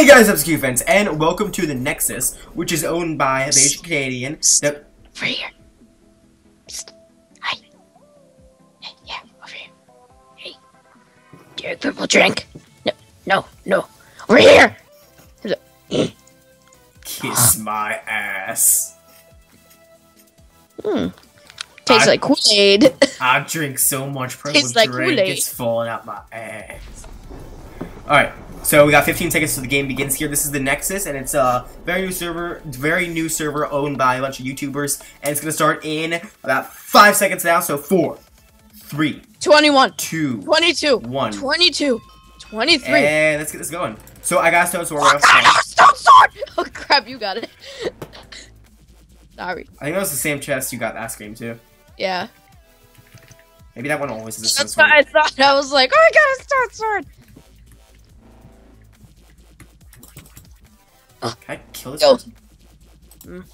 Hey guys, I'm Qfence, and welcome to the Nexus, which is owned by a Asian Canadian. That, Over here. Psst. Hi. Hey, yeah, over here. Hey. Do you purple drink? No, no, no. Over here. Kiss my ass. Hmm. Tastes I- like Kool Aid. I drink so much purple Tastes drink, Kool-Aid. it's falling out my ass. Alright, so we got 15 seconds till the game begins here. This is the Nexus, and it's a very new server, very new server owned by a bunch of YouTubers, and it's gonna start in about five seconds now. So four, three, 21, two, 22, one, 22, 23. and let's get this going. So I got stone sword. Oh, God, stone sword! Oh, crap, you got it. Sorry. I think that was the same chest you got ice cream too. Yeah. Maybe that one always is a stone That's sword. what I thought. I was like, oh, I got a stone sword. Can I kill this Yo. person? Mm.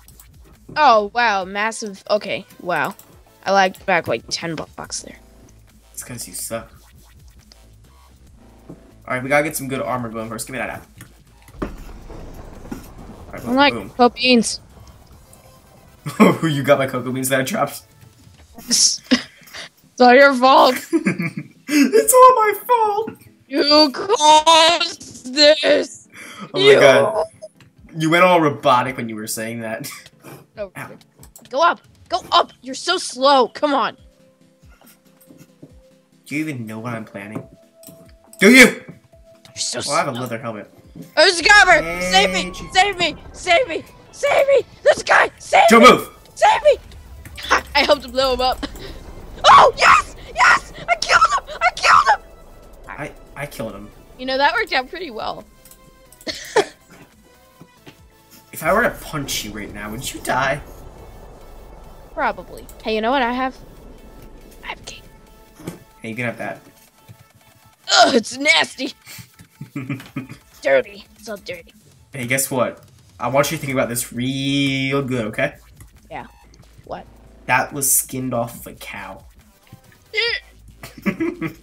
Oh, wow, massive. Okay, wow. I lagged back like 10 blocks there. It's because you suck. Alright, we gotta get some good armor going first. Give me that app. Alright, I'm boom, like, boom. oh, beans. you got my cocoa beans that I dropped. it's all your fault. it's all my fault! You caused this. Oh you. my god. You went all robotic when you were saying that. No, Ow. go up. Go up. You're so slow. Come on. Do you even know what I'm planning? Do you? You're so Well, I have a leather helmet. Oh, there's a guy over. Save me. Hey, Save me. Save me. Save me. There's a guy. Save Joe, me. move! Save me. Ha, I helped blow him up. Oh, yes. Yes. I killed him. I killed him. I, I killed him. You know, that worked out pretty well. If I were to punch you right now, would you die? Probably. Hey, you know what I have? I have cake. Hey, you can have that. Ugh, it's nasty. Dirty. It's all dirty. hey, guess what? I want you to think about this real good, okay? Yeah. What? That was skinned off of a cow. to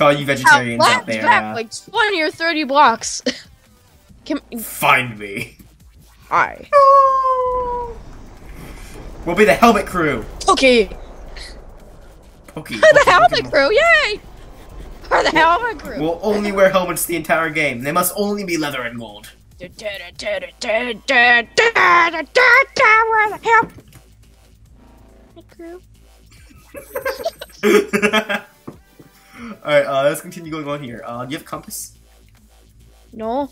all you vegetarians out lagged there, back uh, like 20 or 30 blocks. Come, find me. hi. We'll be the helmet crew. Okay. Pokey. The Pokey, helmet Pokemon. crew, yay! We're the helmet crew. We'll only wear helmets the entire game. They must only be leather and gold. We're the helmet crew. Alright, uh, let's continue going on here. Uh, do you have a compass? No.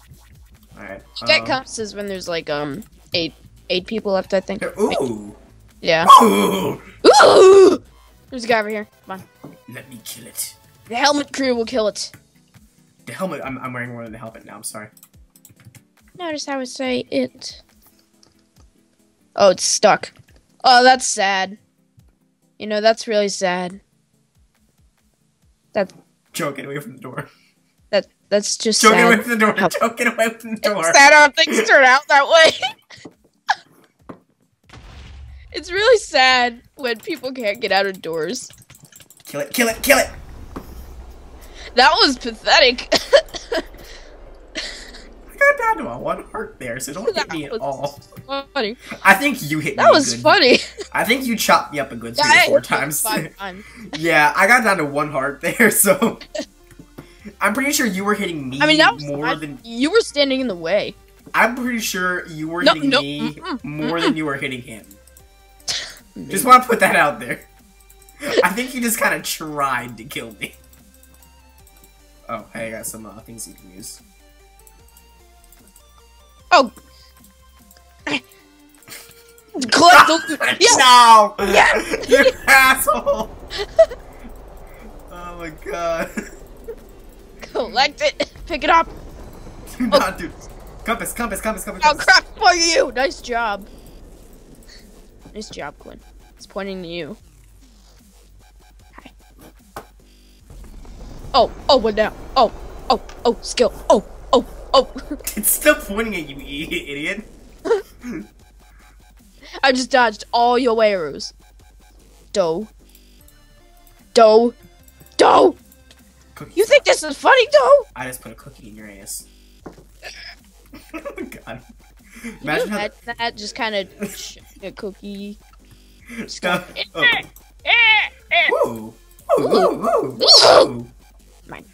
Alright. You get um, compasses when there's like um eight eight people left, I think. Ooh! Yeah. Ooh! Ooh! There's a guy over here. Come on. Let me kill it. The helmet crew will kill it. The helmet, I'm, I'm wearing more than the helmet now, I'm sorry. Notice how I say it. Oh, it's stuck. Oh, that's sad. You know, that's really sad. That Joe, get away from the door. That that's just get away from the door. How- get away from the door. It's sad how things turn out that way. it's really sad when people can't get out of doors. Kill it, kill it, kill it! That was pathetic. I got down to a one heart there, so don't hit me at was all. funny. I think you hit me That was good. funny. I think you chopped me up a good three or four times. yeah, I got down to one heart there, so I'm pretty sure you were hitting me I mean, that was more I- than you were standing in the way. I'm pretty sure you were No, hitting no, me mm-mm, more than you were hitting him. Just want to put that out there. I think you just kind of tried to kill me. Oh, hey, I got some uh, things you can use. Oh. Collect the loot. Yes. No! Yes! You asshole! oh my god. Collect it. Pick it up. Do not do Compass, compass, compass, compass. Oh compass. crap for you. Nice job. Nice job, Quinn. It's pointing to you. Hi. Oh, oh, what now? Oh, oh, oh, skill. Oh, oh, oh. It's still pointing at you, you idiot. I just dodged all your arrows. Doe. Doe. Doe. You think this is funny, though? I just put a cookie in your ass. oh god. Imagine imagine that just kind of a cookie. Stuff. Oh. Eh, Ooh. Ooh, ooh, ooh, ooh. Mine.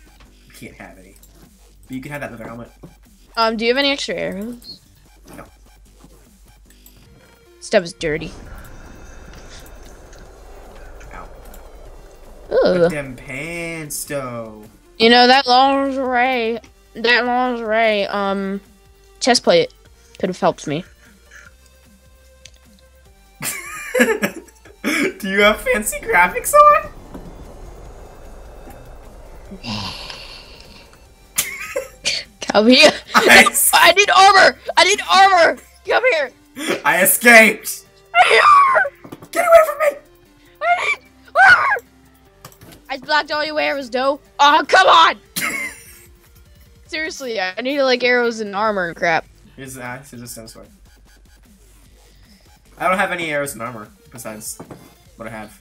You can't have any. But you can have that leather helmet. Um, do you have any extra arrows? No. Stuff is dirty. Ugh. But them pants, though. You know that lingerie, that lingerie, um, chest plate could have helped me. Do you have fancy graphics on? Come here. I, I need armor. I need armor. Come here. I escaped. I. Get away from me! I need armor. I blocked all your arrows, Doe. Oh, come on. Seriously, I need like arrows and armor and crap. Here's the axe. Here's a stone sword. I don't have any arrows and armor besides what I have.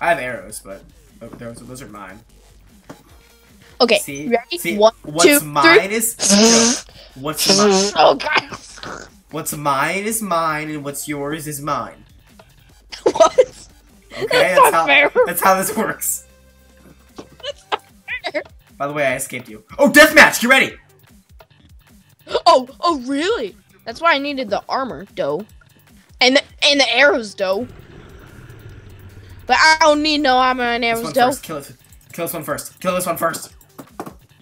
I have arrows, but tho- those, those are mine. Okay, See, ready? see, One, what's two, mine three. is no, what's mine. Oh god. What's mine is mine, and what's yours is mine. what? Okay, That's that's, how fair. that's how this works. By the way, I escaped you. Oh, deathmatch! You ready? Oh, oh, really? That's why I needed the armor, dough, and the and the arrows, dough. But I don't need no armor and arrows, dough. first. Kill it. Kill this one first. Kill this one first.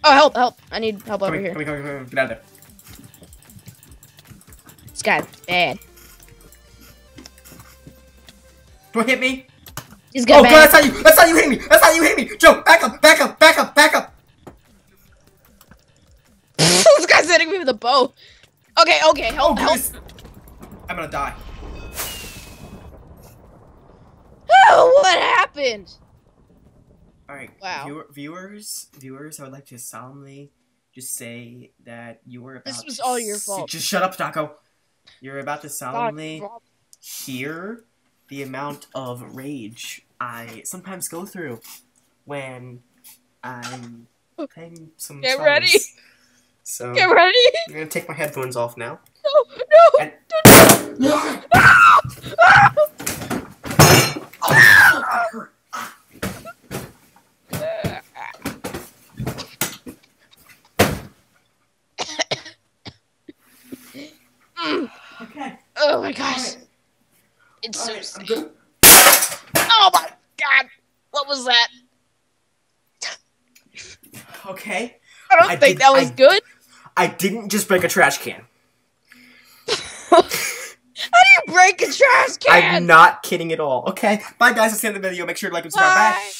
Oh, help, help! I need help Come over here, here. come come come here. Get out of there. This guy's bad. Don't hit me. He's Oh got god, that's how you that's how you hit me! That's how you hit me! Joe, back up, back up, back up, back up! this guy's hitting me with a bow. Okay, okay, Oh help, help. I'm gonna die. Oh, what happened? Alright, Wow. viewer, viewers, viewers, I would like to solemnly just say that you were about This was all your fault. Just shut up, Taco. You're about to solemnly hear the amount of rage I sometimes go through when I'm playing some Get songs. ready. So Get ready. I'm gonna take my headphones off now. No, no. And Mm. okay. Oh my gosh. Alright. It's so Alright, I'm sick. Good. Oh my god. What was that? Okay. I don't I think did- that was I- good. I didn't just break a trash can. How do you break a trash can? I'm not kidding at all. Okay. Bye guys, that's the end of the video. Make sure to like and subscribe. Bye. Bye.